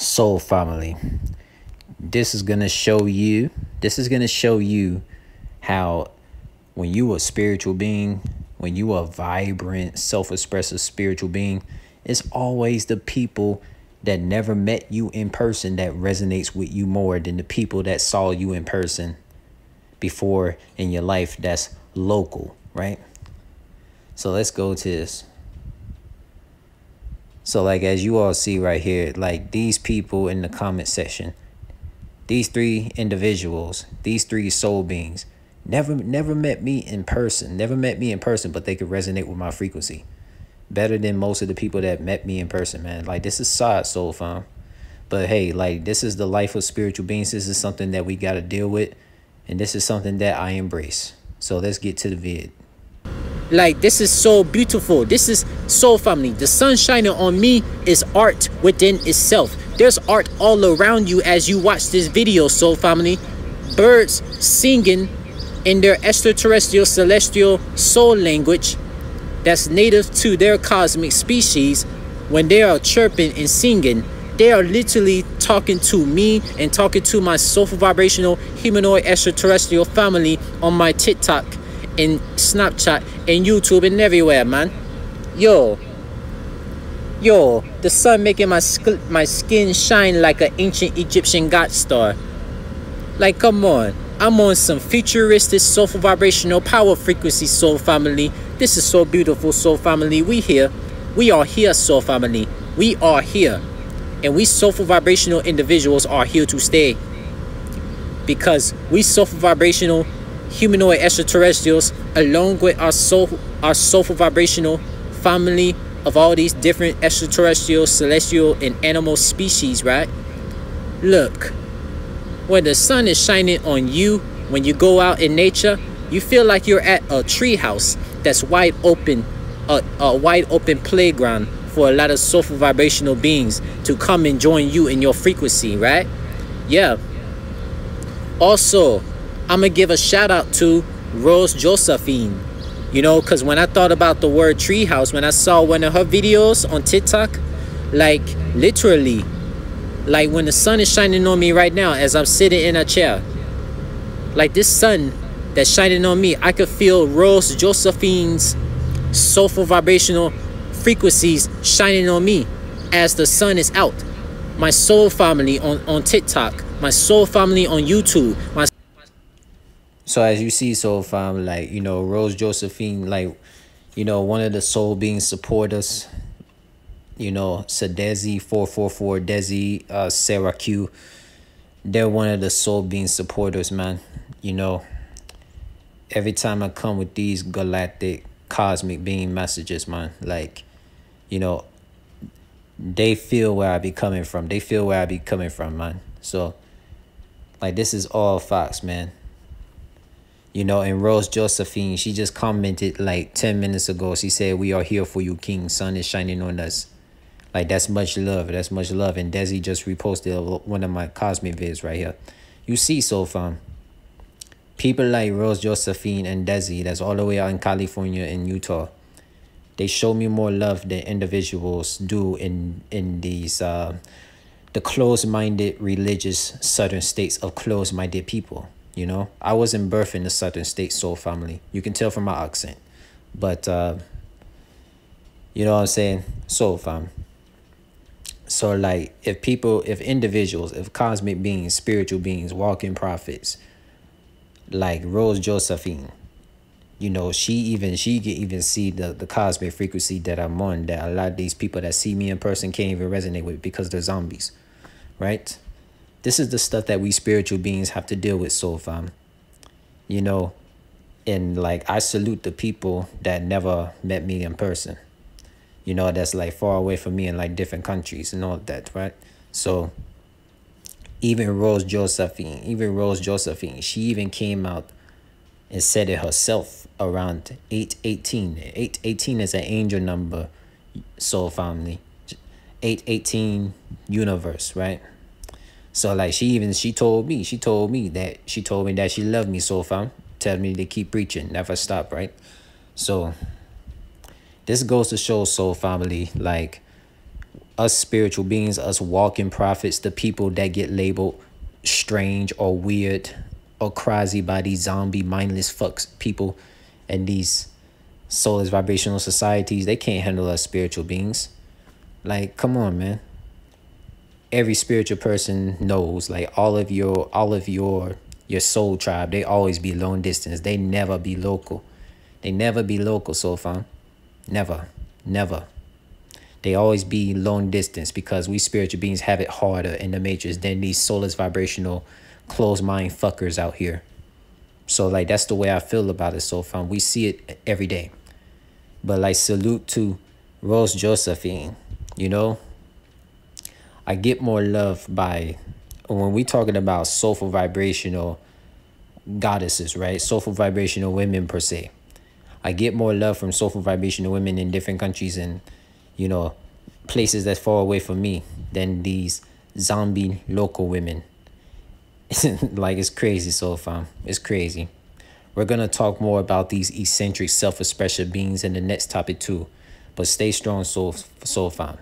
soul family. This is going to show you this is going to show you how when you a spiritual being when you a vibrant self-expressive spiritual being it's always the people that never met you in person that resonates with you more than the people that saw you in person before in your life that's local right? So let's go to this so like as you all see right here, like these people in the comment section, these three individuals, these three soul beings, never never met me in person, never met me in person, but they could resonate with my frequency. Better than most of the people that met me in person, man. Like this is side soul fam. But hey, like this is the life of spiritual beings. This is something that we gotta deal with. And this is something that I embrace. So let's get to the vid. Like this is so beautiful. This is soul family. The sun shining on me is art within itself. There's art all around you as you watch this video, soul family. Birds singing in their extraterrestrial celestial soul language that's native to their cosmic species when they are chirping and singing they are literally talking to me and talking to my soulful vibrational humanoid extraterrestrial family on my tiktok in Snapchat in YouTube and everywhere, man. Yo. Yo, the sun making my my skin shine like an ancient Egyptian god star. Like, come on. I'm on some futuristic soulful vibrational power frequency soul family. This is so beautiful soul family. We here. We are here soul family. We are here. And we soulful vibrational individuals are here to stay. Because we soulful vibrational humanoid extraterrestrials along with our soul our soulful vibrational family of all these different extraterrestrial celestial and animal species right? Look when the sun is shining on you when you go out in nature you feel like you're at a treehouse that's wide open a, a wide open playground for a lot of soulful vibrational beings to come and join you in your frequency right? Yeah. Also I'm gonna give a shout out to Rose Josephine. You know, because when I thought about the word treehouse, when I saw one of her videos on TikTok, like literally, like when the sun is shining on me right now as I'm sitting in a chair, like this sun that's shining on me, I could feel Rose Josephine's soulful vibrational frequencies shining on me as the sun is out. My soul family on, on TikTok, my soul family on YouTube, my so as you see, so fam, like you know, Rose Josephine, like you know, one of the soul beings support us. You know, Sadezi four four four Desi, uh, Sarah Q. They're one of the soul being supporters, man. You know, every time I come with these galactic cosmic being messages, man, like, you know, they feel where I be coming from. They feel where I be coming from, man. So, like, this is all facts, man. You know, and Rose Josephine, she just commented like 10 minutes ago. She said, We are here for you, King. Sun is shining on us. Like, that's much love. That's much love. And Desi just reposted one of my cosmic vids right here. You see, so far people like Rose Josephine and Desi, that's all the way out in California and Utah, they show me more love than individuals do in, in these, uh, the closed-minded religious southern states of closed-minded people. You know, I wasn't birthed in the Southern State Soul family. You can tell from my accent. But, uh, you know what I'm saying? Soul fam. So, like, if people, if individuals, if cosmic beings, spiritual beings, walking prophets, like Rose Josephine, you know, she even, she can even see the, the cosmic frequency that I'm on that a lot of these people that see me in person can't even resonate with because they're zombies, right? This is the stuff that we spiritual beings have to deal with, soul fam. You know, and like I salute the people that never met me in person. You know, that's like far away from me in like different countries and all that, right? So even Rose Josephine, even Rose Josephine, she even came out and said it herself around 818. 818 is an angel number, soul family. 818 universe, right? So like she even she told me, she told me that she told me that she loved me so fam. Tell me to keep preaching, never stop, right? So this goes to show soul family, like us spiritual beings, us walking prophets, the people that get labeled strange or weird or crazy by these zombie mindless fucks people and these soulless vibrational societies, they can't handle us spiritual beings. Like, come on, man. Every spiritual person knows, like all of your all of your your soul tribe, they always be long distance. They never be local. They never be local, so far. Never. Never. They always be long distance because we spiritual beings have it harder in the matrix than these soulless vibrational closed mind fuckers out here. So like that's the way I feel about it so far. We see it every day. But like salute to Rose Josephine, you know? I get more love by when we talking about soulful vibrational goddesses, right? Soulful vibrational women per se. I get more love from soulful vibrational women in different countries and you know, places that far away from me than these zombie local women. like it's crazy so far. It's crazy. We're gonna talk more about these eccentric self-expression beings in the next topic too. But stay strong so so far.